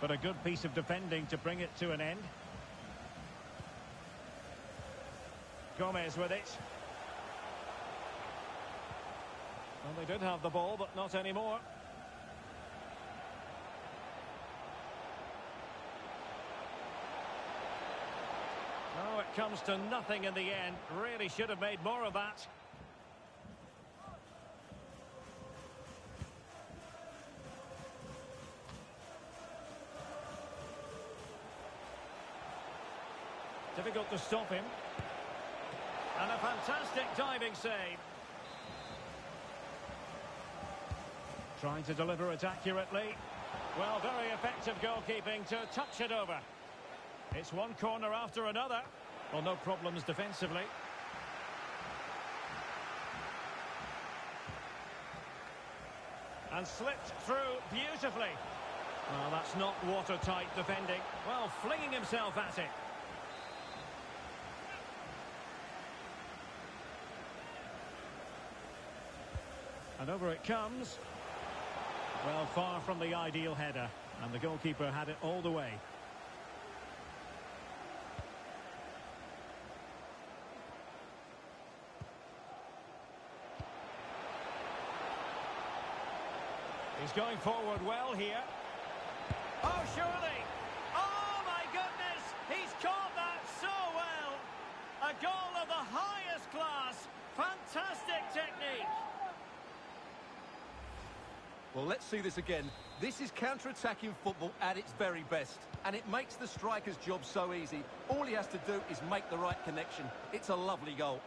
But a good piece of defending to bring it to an end. Gomez with it. Well, they did have the ball, but not anymore. Oh, it comes to nothing in the end. Really should have made more of that. Difficult to stop him. And a fantastic diving save. Trying to deliver it accurately. Well, very effective goalkeeping to touch it over. It's one corner after another. Well, no problems defensively. And slipped through beautifully. Well, that's not watertight defending. Well, flinging himself at it. And over it comes. Well, far from the ideal header. And the goalkeeper had it all the way. He's going forward well here. Oh, surely! Oh, my goodness! He's caught that so well! A goal of the highest class. Fantastic technique. Well, let's see this again. This is counter-attacking football at its very best. And it makes the striker's job so easy. All he has to do is make the right connection. It's a lovely goal.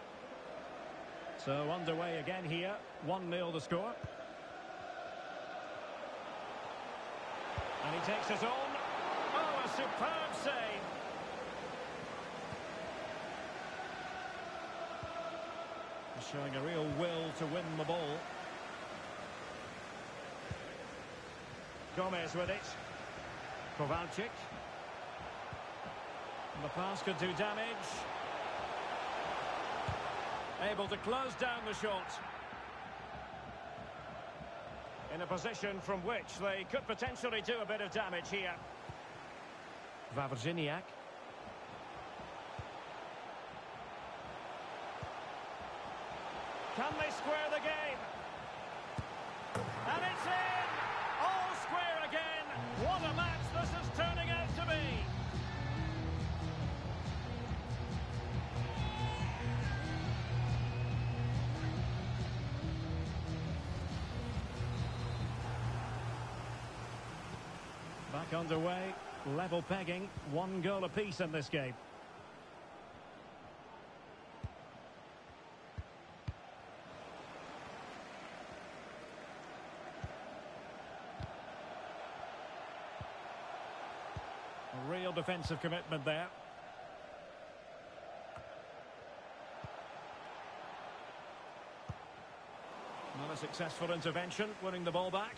So underway again here. 1-0 the score. And he takes it on. Oh, a superb save. Showing a real will to win the ball. Gomez with it. Kowalczyk. And the pass could do damage. Able to close down the shot. In a position from which they could potentially do a bit of damage here. Wawrzyniak. Can they square the game? And it's in! Back underway, level pegging, one goal apiece in this game. Real defensive commitment there. Not a successful intervention, winning the ball back.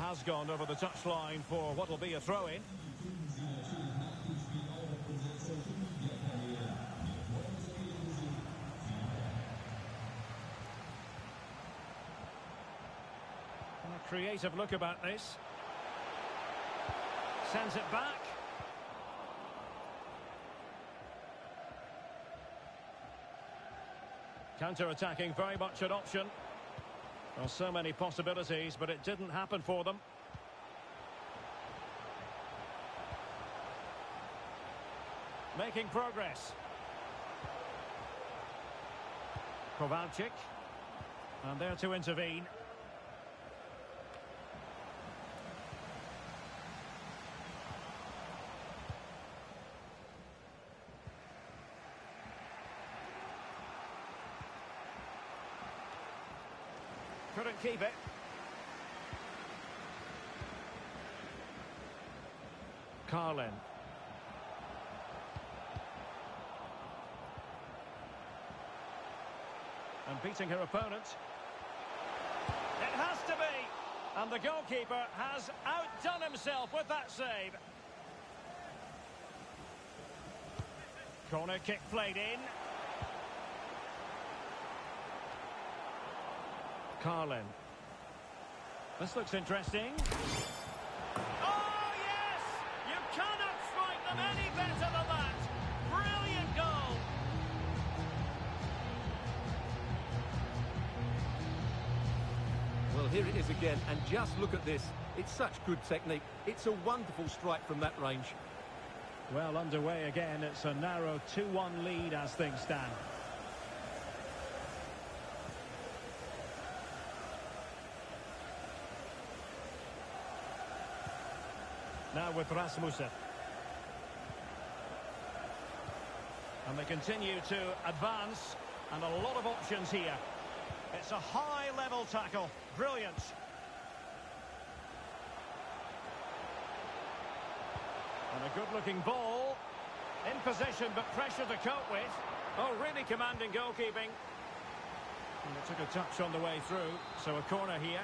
Has gone over the touchline for what will be a throw-in. A creative look about this. Sends it back. Counter-attacking, very much an option. Well, so many possibilities, but it didn't happen for them. Making progress. Kowalczyk. And there to intervene. Couldn't keep it. Carlin. And beating her opponent. It has to be! And the goalkeeper has outdone himself with that save. Corner kick played in. Carlin. This looks interesting. Oh, yes! You cannot strike them any better than that. Brilliant goal. Well, here it is again, and just look at this. It's such good technique. It's a wonderful strike from that range. Well underway again. It's a narrow 2-1 lead as things stand. Now with Rasmussen. And they continue to advance. And a lot of options here. It's a high-level tackle. Brilliant. And a good-looking ball. In position, but pressure to cope with. Oh, really commanding goalkeeping. And it took a touch on the way through. So a corner here.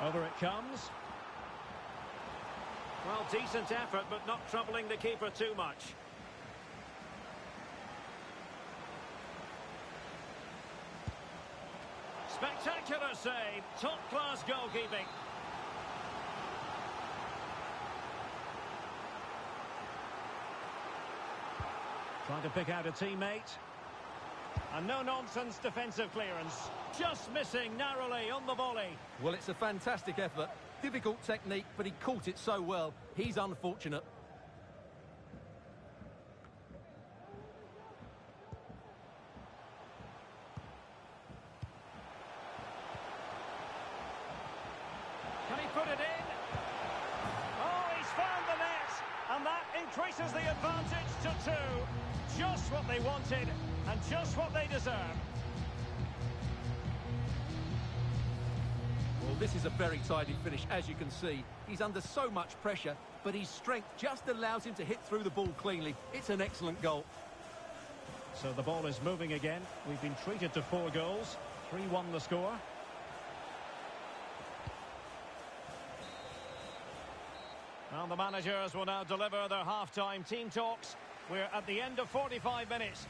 Over it comes. Well, decent effort, but not troubling the keeper too much. Spectacular save. Top-class goalkeeping. Trying to pick out a teammate. No-nonsense defensive clearance. Just missing narrowly on the volley. Well, it's a fantastic effort. Difficult technique, but he caught it so well. He's unfortunate. Finish, as you can see. He's under so much pressure, but his strength just allows him to hit through the ball cleanly. It's an excellent goal. So the ball is moving again. We've been treated to four goals. 3-1 the score. Well, the managers will now deliver their half-time team talks. We're at the end of 45 minutes.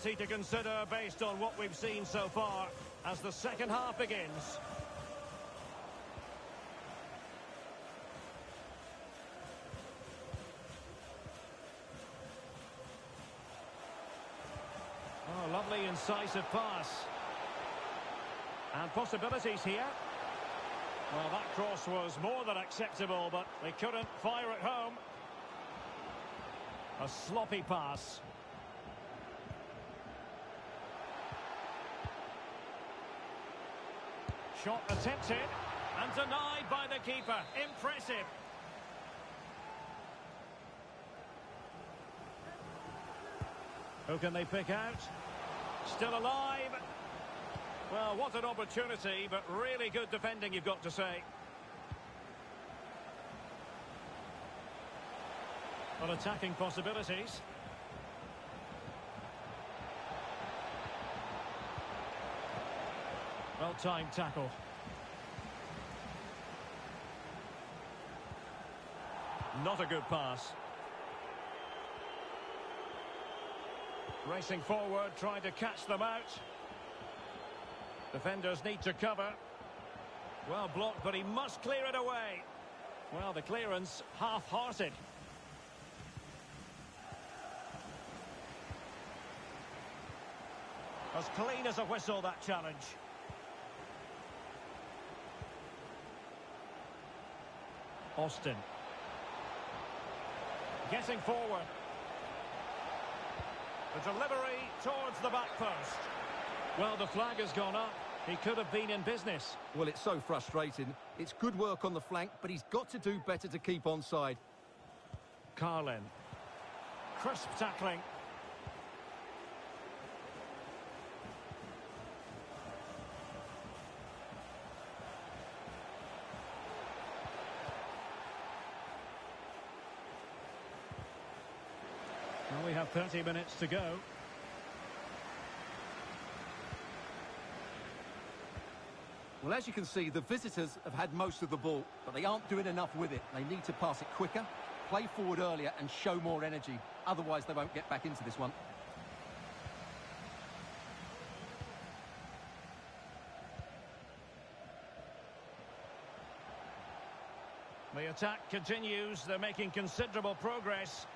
Plenty to consider based on what we've seen so far as the second half begins. Oh, lovely incisive pass. And possibilities here. Well, that cross was more than acceptable, but they couldn't fire at home. A sloppy pass. Shot attempted and denied by the keeper. Impressive. Who can they pick out? Still alive. Well, what an opportunity, but really good defending, you've got to say. Well, attacking possibilities. Well-timed tackle. Not a good pass. Racing forward, trying to catch them out. Defenders need to cover. Well blocked, but he must clear it away. Well, the clearance half-hearted. As clean as a whistle, that challenge. Austin. Getting forward. The delivery towards the back post. Well, the flag has gone up. He could have been in business. Well, it's so frustrating. It's good work on the flank, but he's got to do better to keep onside. Carlin. Crisp tackling. 30 minutes to go. Well, as you can see, the visitors have had most of the ball, but they aren't doing enough with it. They need to pass it quicker, play forward earlier and show more energy. Otherwise, they won't get back into this one. The attack continues. They're making considerable progress.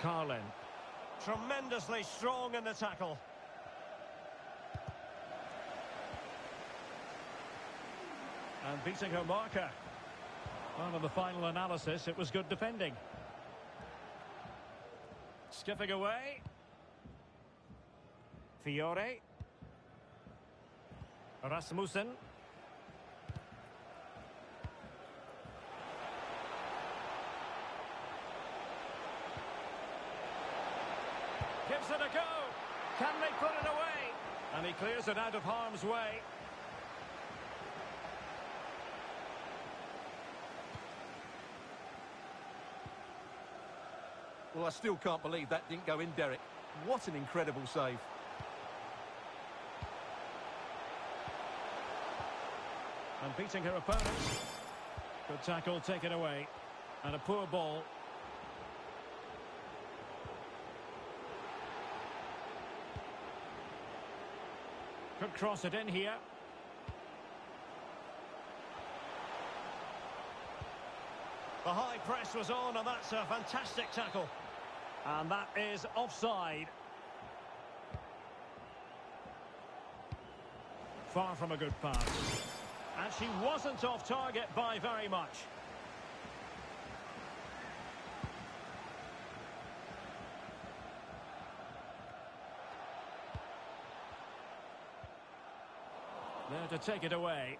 Carlin. Tremendously strong in the tackle. And beating her marker. Well, in the final analysis, it was good defending. Skipping away. Fiore. Rasmussen. Gives it a go. Can they put it away? And he clears it out of harm's way. Well, I still can't believe that didn't go in, Derek. What an incredible save. And beating her opponents. Good tackle taken away. And a poor ball. Cross it in here. The high press was on, and that's a fantastic tackle. And that is offside. Far from a good pass. And she wasn't off target by very much. To take it away.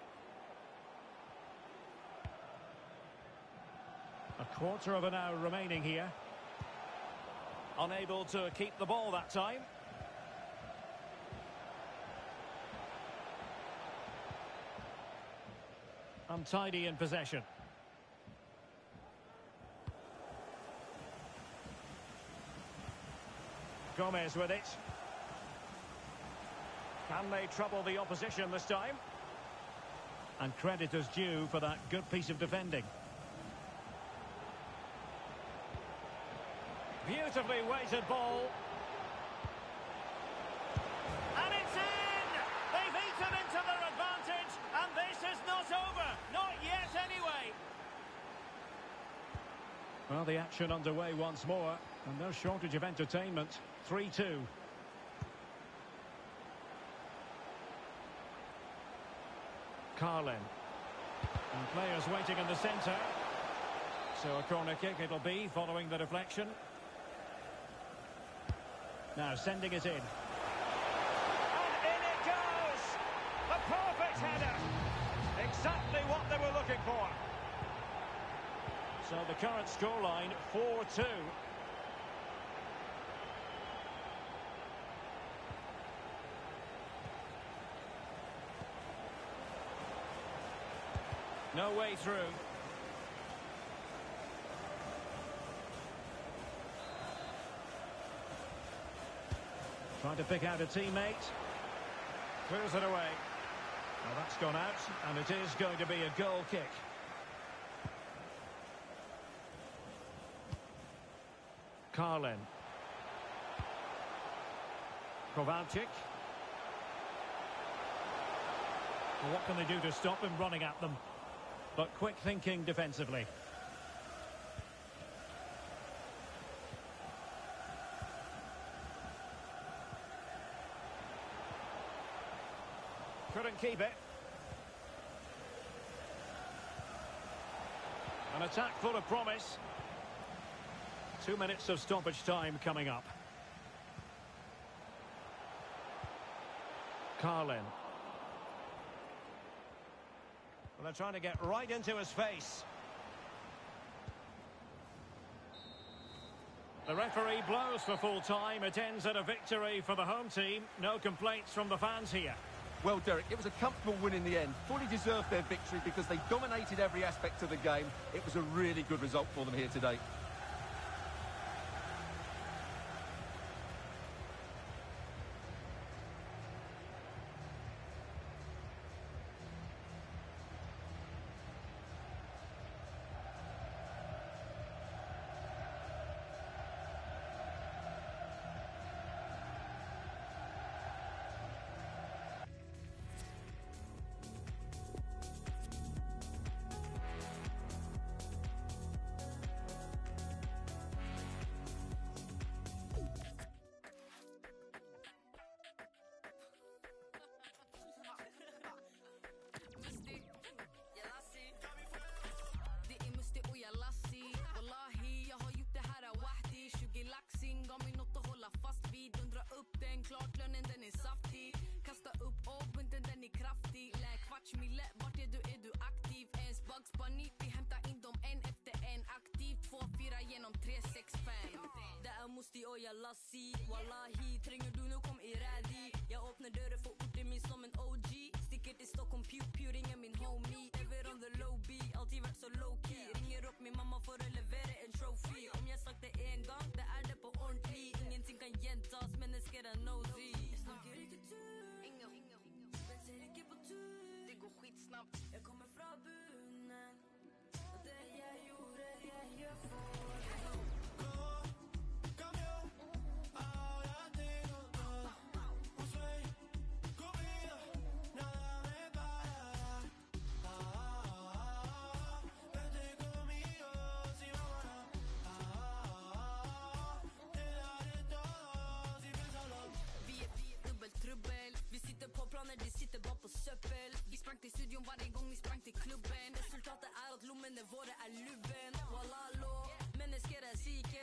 A quarter of an hour remaining here. Unable to keep the ball that time. Untidy in possession. Gomez with it. Can they trouble the opposition this time? And credit is due for that good piece of defending. Beautifully weighted ball. And it's in! They've eaten into their advantage, and this is not over. Not yet, anyway. Well, the action underway once more, and no shortage of entertainment. 3-2. Carlin. And players waiting in the centre. So a corner kick it'll be following the deflection. Now sending it in. And in it goes! A perfect header! Exactly what they were looking for. So the current scoreline 4-2. No way through. Trying to pick out a teammate. Clears it away. Well, that's gone out, and it is going to be a goal kick. Carlin. Kowalczyk. Well, what can they do to stop him running at them? But quick thinking defensively. Couldn't keep it. An attack full of promise. Two minutes of stoppage time coming up. Carlin. Well, they're trying to get right into his face. The referee blows for full time. It ends at a victory for the home team. No complaints from the fans here. Well, Derek, it was a comfortable win in the end. Fully deserved their victory because they dominated every aspect of the game. It was a really good result for them here today. men klart lönen den är saftig. Kasta upp avbunten den är kraftig. Lä kvarts mille, vart är du, är du aktiv? Ens Bugs Bunny, vi hämtar in dem en efter en. Aktiv 2-4 genom 365. Det är Musti och jag Lassi. Wallahi, tränger du nu kom i rädi. Jag öppnar dörren för orten min som en OG. Sticker till Stockholm, pew pew ringer min homie. Ever on the low B, alltid varit så low key. Ringer upp min mamma för att snabbt. Jag kommer från bunen. Och det jag gjorde, jag gör fortfarande sitter bara på söppel. Vi sprang till studion varje gång vi sprang till klubben. Resultatet är åt lommen när våren är luven Walla hallå, människor är sike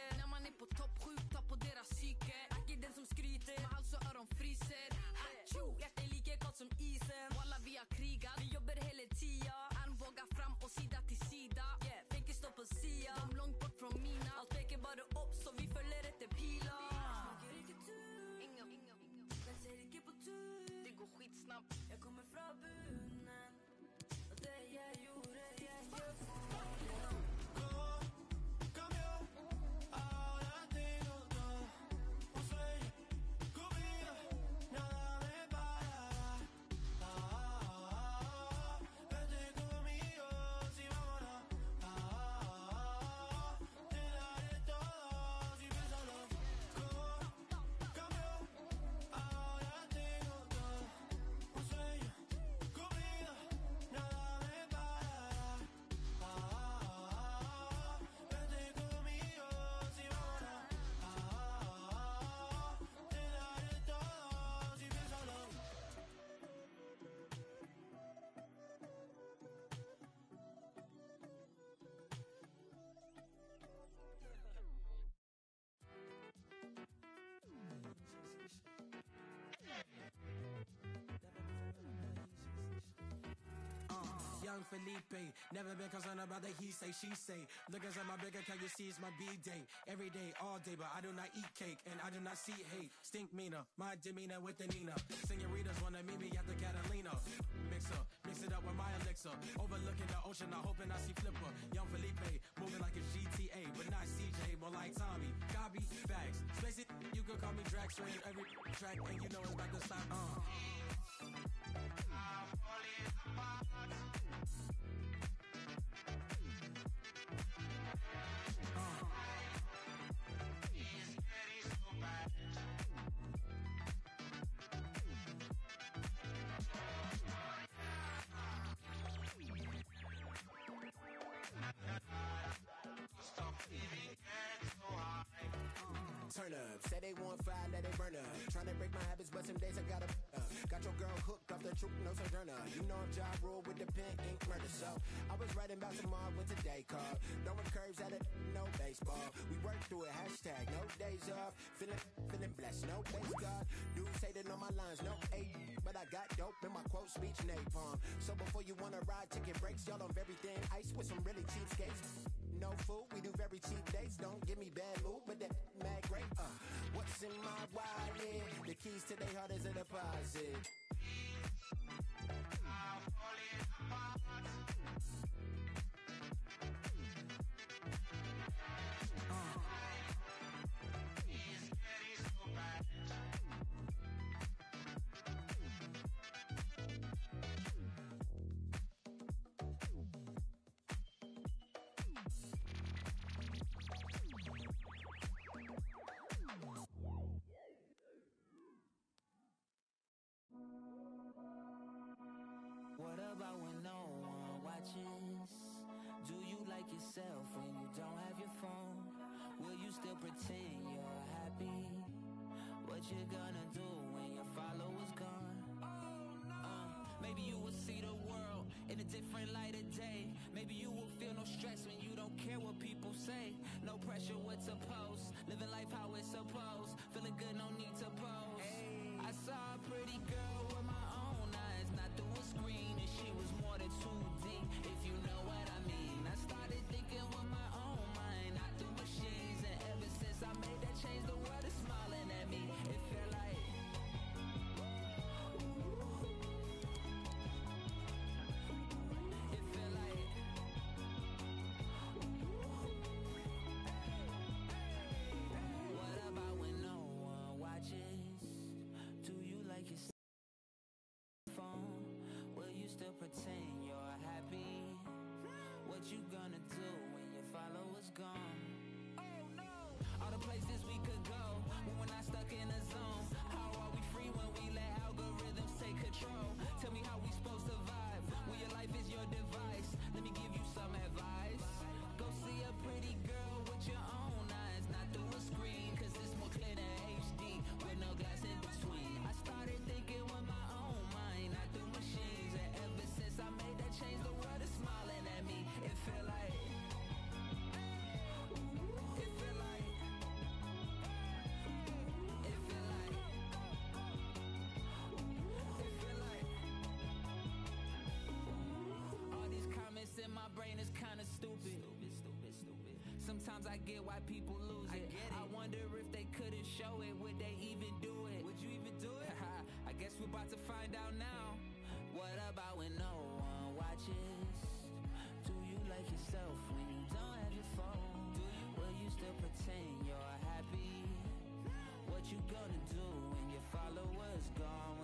young Felipe. Never been concerned about the he say, she say. Look inside my bigger can you see it's my B-day. Every day, all day, but I do not eat cake and I do not see hate. Stink meaner, my demeanor with the Nina. Senoritas wanna meet me at the Catalina. Mixer, mix it up with my elixir. Overlooking the ocean, I hoping I see Flipper. Young Felipe, moving like a GTA, but not CJ, more like Tommy. Gobby, facts. Space it, you can call me Drax, every track, and you know it's about to stop. Uh. Say they want fire, let it burn up. Trying to break my habits, but some days I gotta. Uh, got your girl hooked truth, no sojourner. You know I'm job rule with the pen, ink murder. So I was writing about tomorrow with today called. Throwing curves at it, no baseball. We work through it, hashtag no days off. Feeling, feeling blessed, no base God. Dudes hating on my lines, no eight. But I got dope in my quote speech, napalm. So before you wanna ride, ticket breaks, y'all on very thin ice with some really cheap skates. no food. We do very cheap dates. Don't give me bad mood, but that mad great. Uh, what's in my wallet? The keys to their heart is a deposit. すいません。About when no one watches? Do you like yourself when you don't have your phone? Will you still pretend you're happy? What you gonna do when your followers gone? Uh, maybe you will see the world in a different light of day. Maybe you will feel no stress when you don't care what people say. No pressure what to post. Living life how it's supposed. Feeling good, no need to still I get why people lose it. I, wonder if they couldn't show it, would they even do it? Would you even do it? I guess we're about to find out now. What about when no one watches? Do you like yourself when you don't have your phone? Do you? Will you still pretend you're happy? What you gonna do when your followers gone?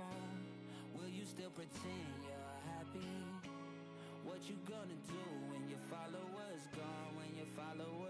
Phone? Will you still pretend you're happy? What you gonna do when your followers gone? When your followers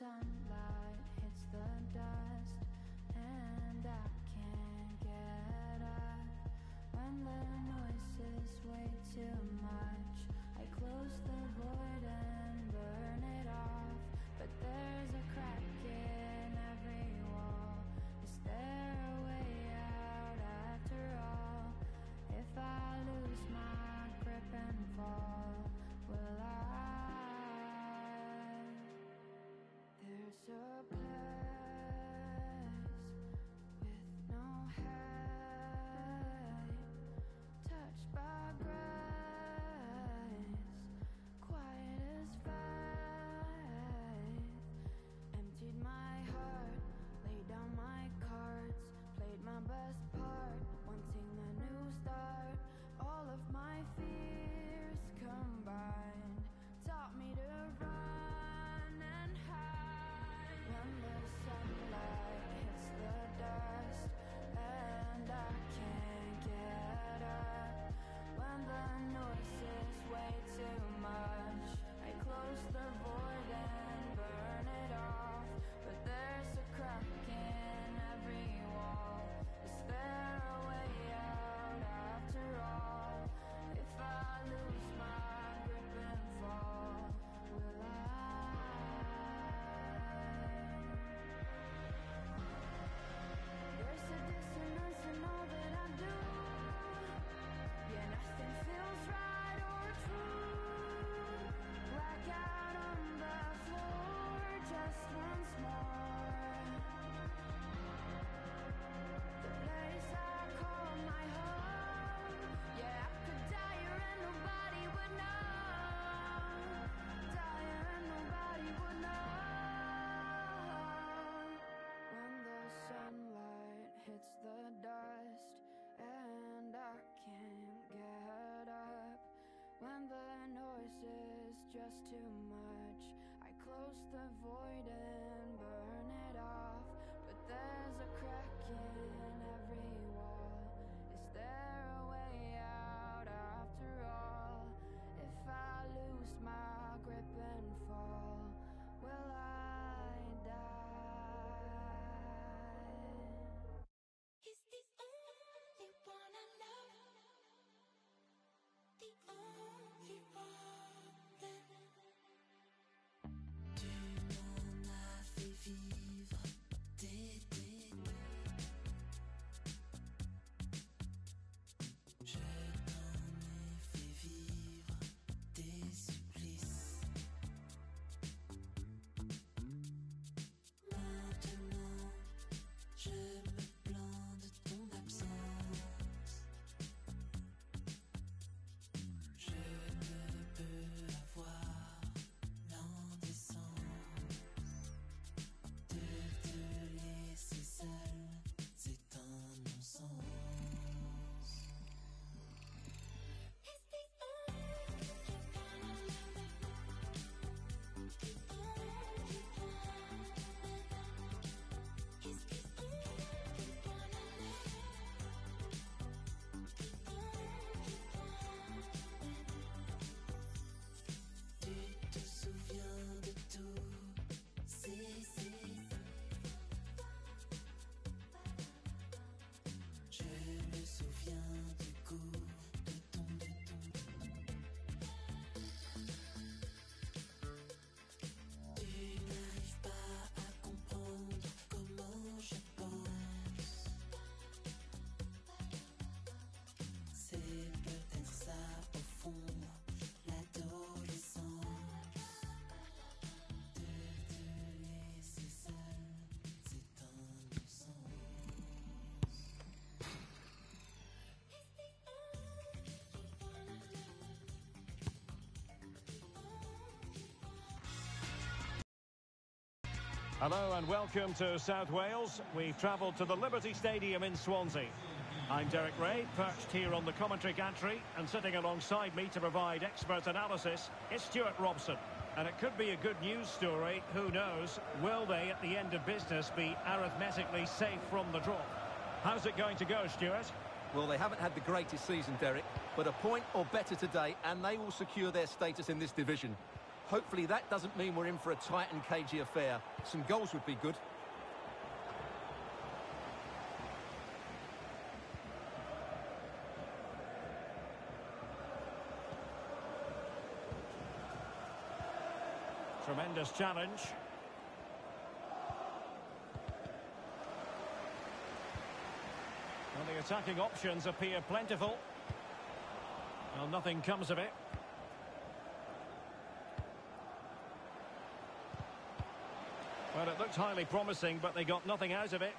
sunlight hits the dust and I can't get up. When the noise is way too much, too much. I closed the void. Hello and welcome to South Wales. We've travelled to the Liberty Stadium in Swansea. I'm Derek Rae, perched here on the commentary gantry, and sitting alongside me to provide expert analysis is Stewart Robson. And it could be a good news story, who knows? Will they, at the end of business, be arithmetically safe from the drop? How's it going to go, Stuart? Well, they haven't had the greatest season, Derek, but a point or better today, and they will secure their status in this division. Hopefully that doesn't mean we're in for a tight and cagey affair. Some goals would be good. Tremendous challenge. Well, the attacking options appear plentiful. Well, nothing comes of it. Well, it looked highly promising, but they got nothing out of it.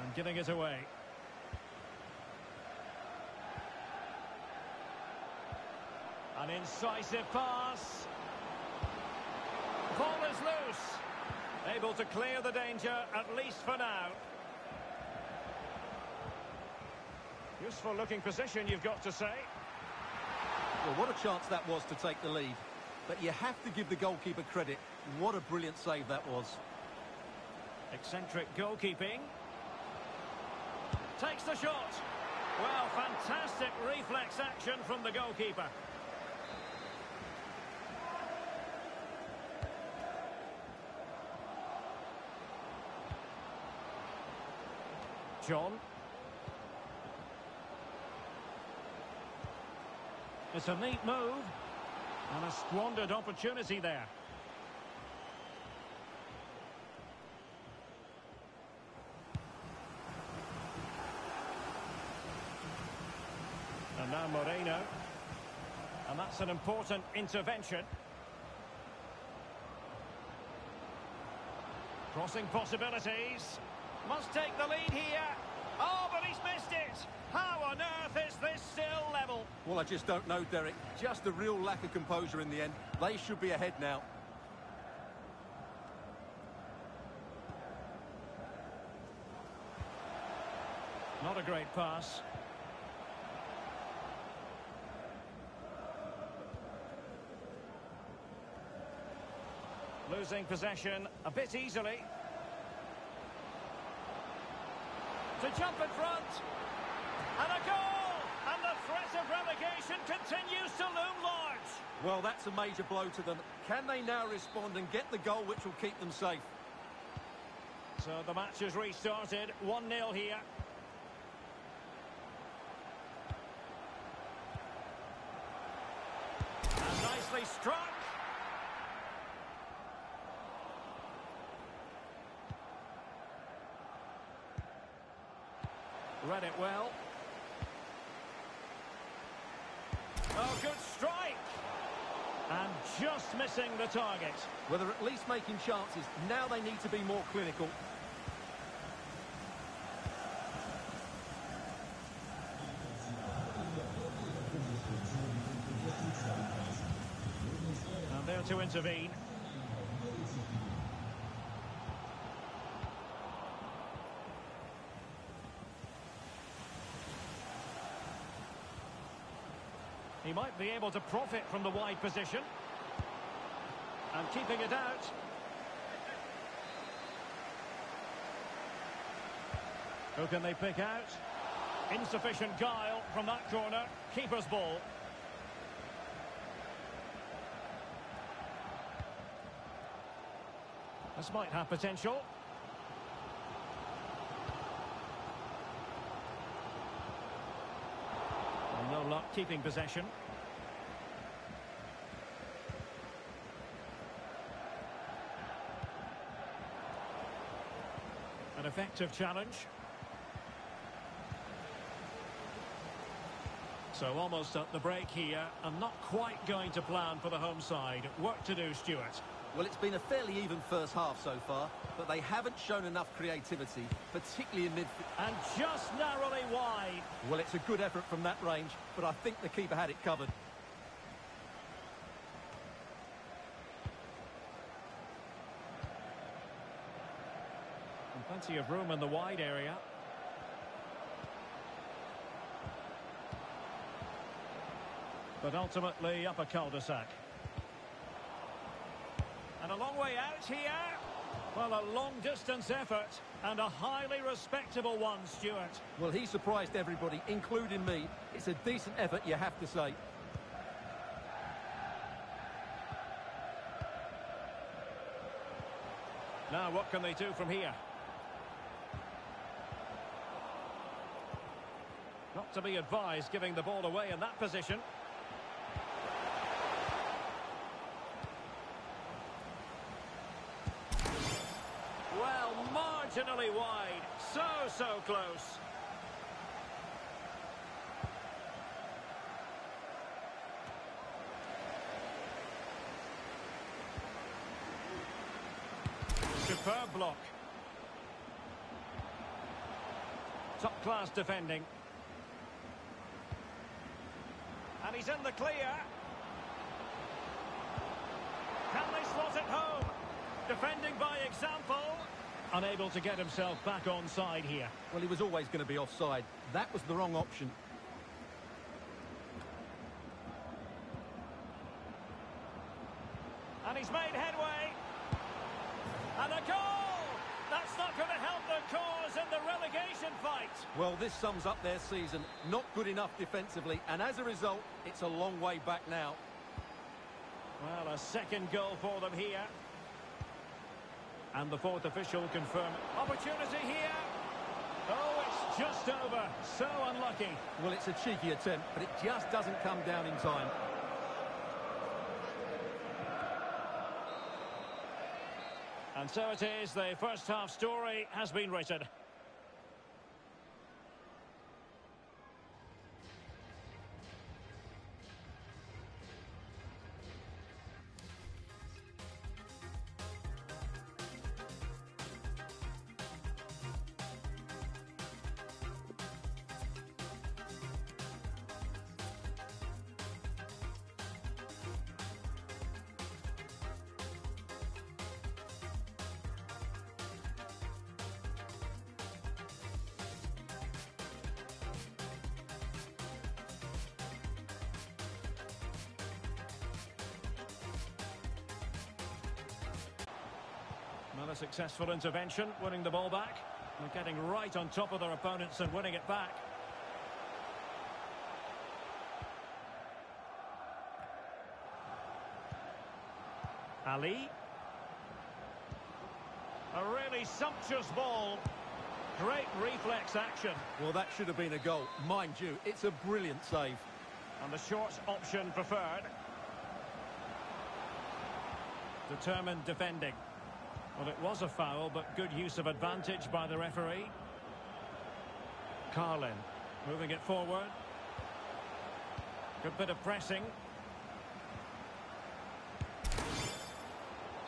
And giving it away. An incisive pass. Ball is loose. Able to clear the danger, at least for now. Useful looking position, you've got to say. Well, what a chance that was to take the lead. But you have to give the goalkeeper credit. What a brilliant save that was. Eccentric goalkeeping. Takes the shot. Well, fantastic reflex action from the goalkeeper. John. It's a neat move. And a squandered opportunity there. And now Moreno. And that's an important intervention. Crossing possibilities must take the lead here. Oh, but he's missed it. How on earth is this still level? Well, I just don't know, Derek. Just a real lack of composure in the end. They should be ahead now. Not a great pass. Losing possession a bit easily. To jump in front. And a goal! And the threat of relegation continues to loom large. Well, that's a major blow to them. Can they now respond and get the goal which will keep them safe? So the match has restarted. 1-0 here. And nicely struck. Read it well. Oh, good strike. And just missing the target. Well, they're at least making chances. Now they need to be more clinical. And there to intervene. He might be able to profit from the wide position. And keeping it out. Who can they pick out? Insufficient guile from that corner. Keeper's ball. This might have potential. No luck keeping possession. An effective challenge. So almost at the break here, and not quite going to plan for the home side. Work to do, Stewart. Well, it's been a fairly even first half so far, but they haven't shown enough creativity, particularly in midfield. And just narrowly wide. Well, it's a good effort from that range, but I think the keeper had it covered. Plenty of room in the wide area. But ultimately up a cul-de-sac. And a long way out here. Well, a long-distance effort and a highly respectable one, Stewart. Well, he surprised everybody, including me. It's a decent effort, you have to say. Now, what can they do from here? To be advised giving the ball away in that position. Well, marginally wide. So, so close. Superb block. Top class defending. And he's in the clear. Can they slot it home? Defending by example. Unable to get himself back on side here. Well, he was always going to be offside. That was the wrong option. And he's made headway. And a goal! That's not going to help the cause in the relegation fight. Sums up their season. Not good enough defensively, and as a result, it's a long way back now. Well, a second goal for them here. And the fourth official confirmed. Opportunity here. Oh, it's just over. So unlucky. Well, it's a cheeky attempt, but it just doesn't come down in time. And so it is, the first half story has been written. Another successful intervention, winning the ball back. And getting right on top of their opponents and winning it back. Ali. A really sumptuous ball. Great reflex action. Well, that should have been a goal. Mind you, it's a brilliant save. And the short option preferred. Determined defending. Well, it was a foul, but good use of advantage by the referee. Carlin moving it forward. Good bit of pressing.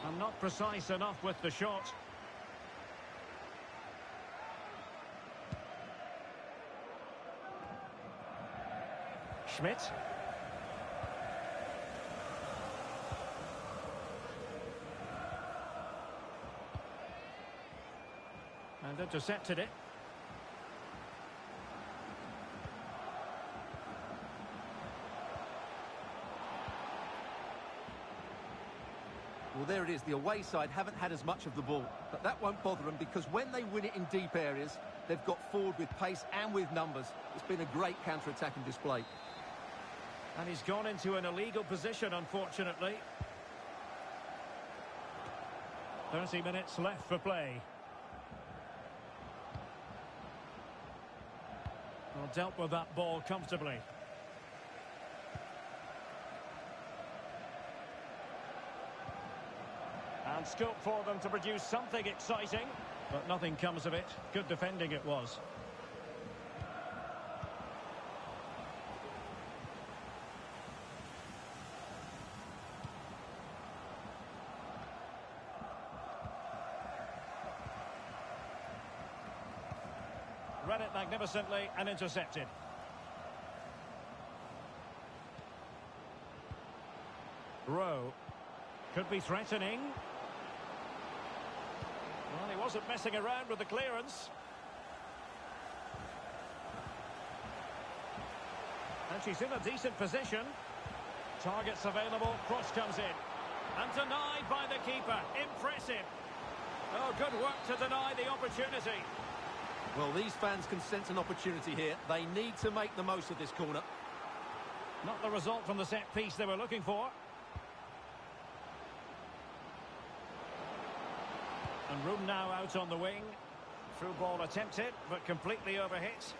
And not precise enough with the shot. Schmidt. And intercepted it. Well, there it is. The away side haven't had as much of the ball, but that won't bother them because when they win it in deep areas, they've got forward with pace and with numbers. It's been a great counter-attacking display. And he's gone into an illegal position, unfortunately. 30 minutes left for play. Dealt with that ball comfortably. And scope for them to produce something exciting. But nothing comes of it. Good defending it was. Read it magnificently and intercepted. Rowe could be threatening. Well, he wasn't messing around with the clearance. And she's in a decent position. Targets available, cross comes in. And denied by the keeper. Impressive. Oh, good work to deny the opportunity. Well, these fans can sense an opportunity here. They need to make the most of this corner. Not the result from the set piece they were looking for. And room now out on the wing. Through ball attempted, but completely overhit.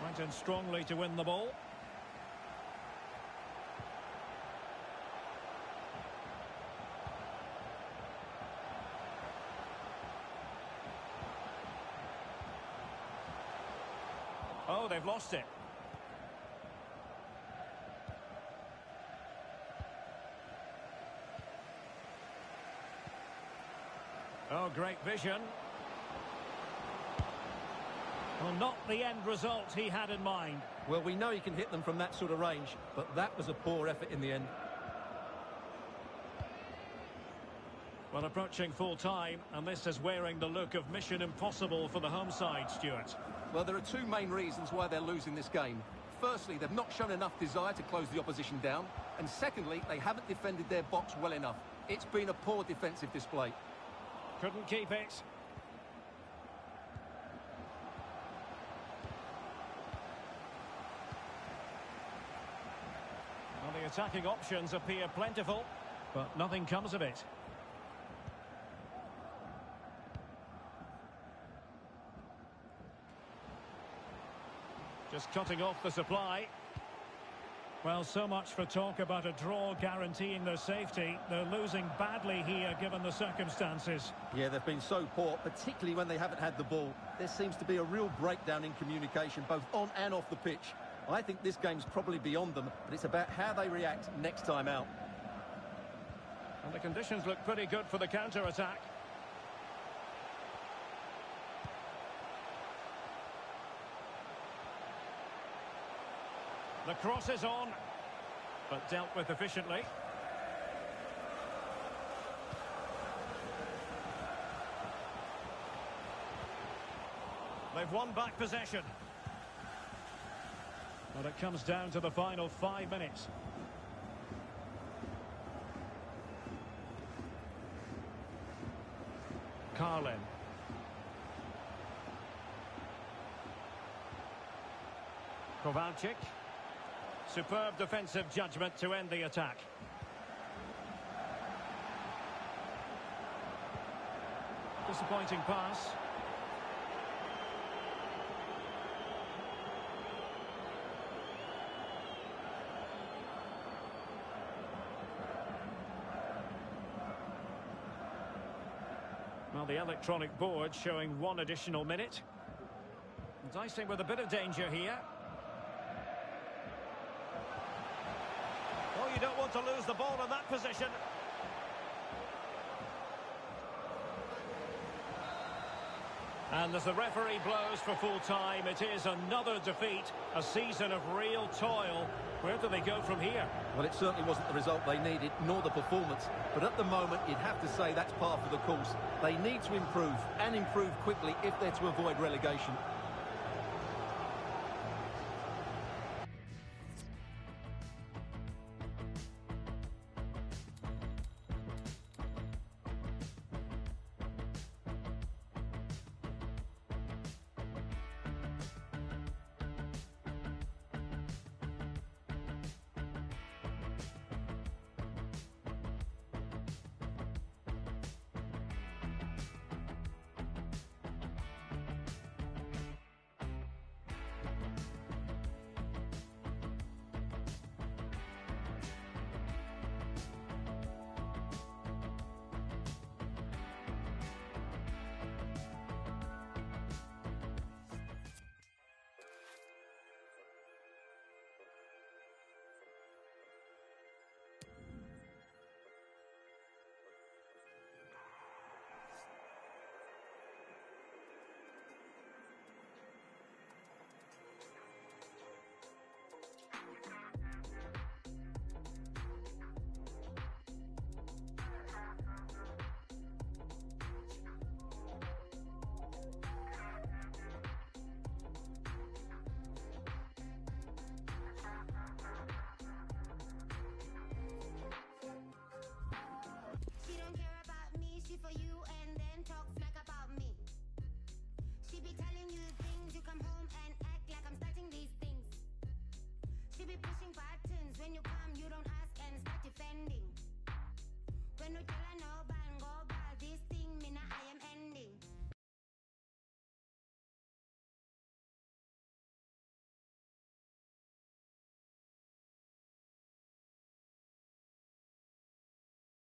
Went in strongly to win the ball. Oh, they've lost it. Oh, great vision. Well, not the end result he had in mind. Well, we know he can hit them from that sort of range, but that was a poor effort in the end. Well, approaching full time, and this is wearing the look of mission impossible for the home side, Stewart. Well, there are two main reasons why they're losing this game. Firstly, they've not shown enough desire to close the opposition down. And secondly, they haven't defended their box well enough. It's been a poor defensive display. Couldn't keep it. Well, the attacking options appear plentiful, but nothing comes of it. Just cutting off the supply. Well, so much for talk about a draw guaranteeing their safety. They're losing badly here, given the circumstances. Yeah, they've been so poor, particularly when they haven't had the ball. There seems to be a real breakdown in communication, both on and off the pitch. I think this game's probably beyond them, but it's about how they react next time out. And the conditions look pretty good for the counter-attack. The cross is on, but dealt with efficiently. They've won back possession. Well, it comes down to the final five minutes. Carlin. Kowalczyk. Superb defensive judgment to end the attack. Disappointing pass. Well, the electronic board showing one additional minute. Dicing with a bit of danger here. You don't want to lose the ball in that position. And as the referee blows for full time, it is another defeat, a season of real toil. Where do they go from here? Well, it certainly wasn't the result they needed, nor the performance. But at the moment, you'd have to say that's par for the course. They need to improve, and improve quickly if they're to avoid relegation. She for you and then talk smack about me. She be telling you things, you come home and act like I'm starting these things. She be pushing buttons, when you come you don't ask and start defending. When you tell